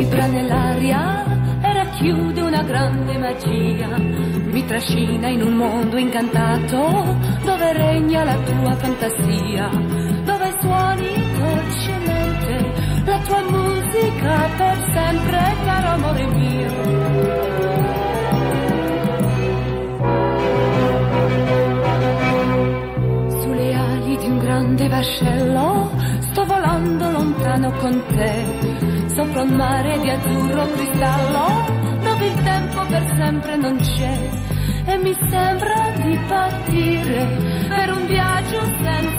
vibra nell'aria e racchiude una grande magia. Mi trascina in un mondo incantato dove regna la tua fantasia, dove suoni dolcemente la tua musica per sempre, caro amore mio. Sulle ali di un grande vascello sto mano con te sopra un mare di azzurro cristallo dove il tempo per sempre non c'è e mi sembra di partire per un viaggio senza